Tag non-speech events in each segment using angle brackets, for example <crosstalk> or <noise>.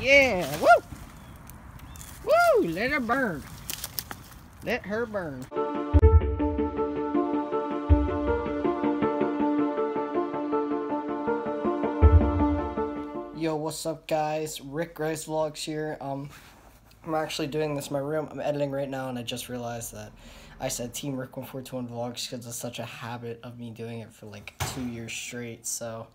Yeah, woo! Woo! Let her burn. Let her burn. Yo, what's up guys? Rick Ghrist Vlogs here. Um, I'm actually doing this in my room. I'm editing right now and I just realized that I said Team Rick 1421 Vlogs because it's such a habit of me doing it for like two years straight. So,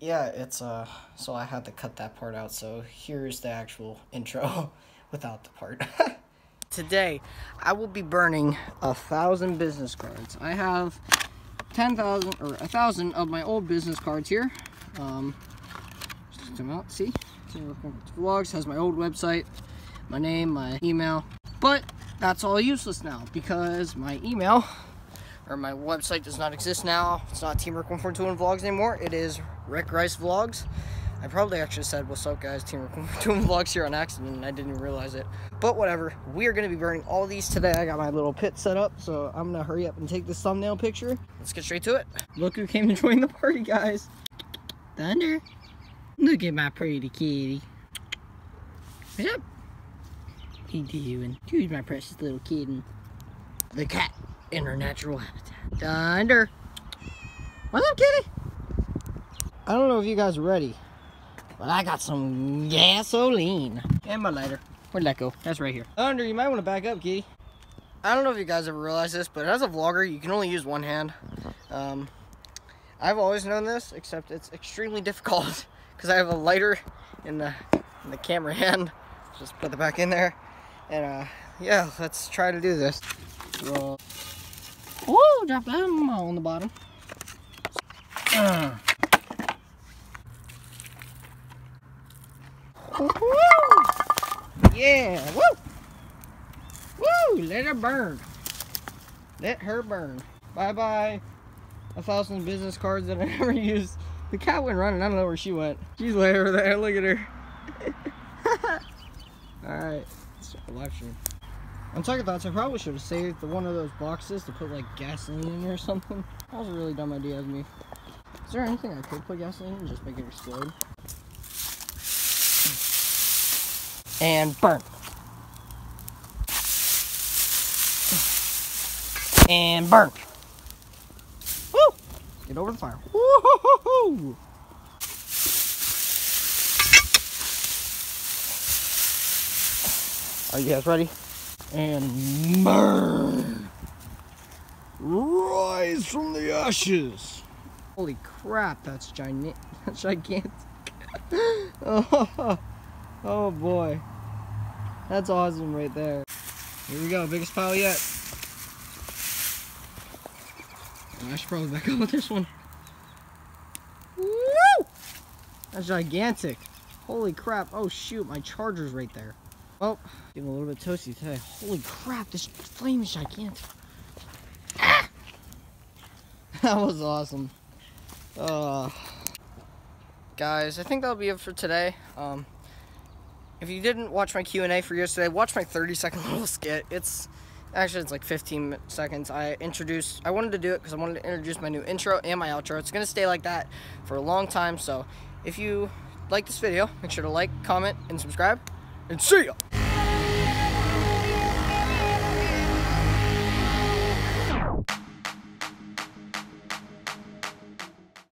yeah, it's, uh, so I had to cut that part out. So here's the actual intro <laughs> without the part. <laughs> Today, I will be burning a thousand business cards. I have 10,000 or a thousand of my old business cards here. Um, just them out, see? Vlogs has my old website, my name, my email, but that's all useless now because my email or my website does not exist now. It's not Team Rick 1421 Vlogs anymore. It is Rick Ghrist Vlogs. I probably actually said, what's up guys, Team Rick 1421 Vlogs here on accident and I didn't realize it. But whatever, we are gonna be burning all these today. I got my little pit set up, so I'm gonna hurry up and take this thumbnail picture. Let's get straight to it. Look who came to join the party, guys. Thunder. Look at my pretty kitty. What's up? What you doing? Who's my precious little kitten? The cat in her natural habitat. Thunder. What's up, kitty? I don't know if you guys are ready, but I got some gasoline. And my lighter. Where'd that go? That's right here. Thunder, you might want to back up, kitty. I don't know if you guys ever realized this, but as a vlogger, you can only use one hand. Um, I've always known this, except it's extremely <laughs> difficult because I have a lighter in the, in the camera <laughs> hand. Just put it back in there. And uh, yeah, let's try to do this. Whoa, drop them on the bottom. Uh. Yeah, woo! Woo! Let her burn. Let her burn. Bye-bye. A thousand business cards that I <laughs> never used. The cat went running. I don't know where she went. She's way over there. Look at her. <laughs> Alright. Let's start the live stream. On second thoughts, I probably should have saved one of those boxes to put like gasoline in or something. That was a really dumb idea of me. Is there anything I could put gasoline in and just make it explode? And burn. And burn. Woo! Get over the fire. Woo-hoo-hoo-hoo! Are you guys ready? And burn! Rise from the ashes! Holy crap, that's <laughs> that's gigantic. oh, <laughs> oh boy. That's awesome right there. Here we go, biggest pile yet. I should probably back <laughs> up with this one. Woo! That's gigantic. Holy crap. Oh shoot, my charger's right there. Oh, getting a little bit toasty today. Holy crap, this flame is gigantic. Ah! <laughs> That was awesome. Uh, guys, I think that'll be it for today. Um, if you didn't watch my Q&A for yesterday, watch my 30 second <laughs> little skit. It's actually it's like 15 seconds. I introduced, I wanted to do it because I wanted to introduce my new intro and my outro. It's going to stay like that for a long time. So if you like this video, make sure to like, comment, and subscribe. And see ya!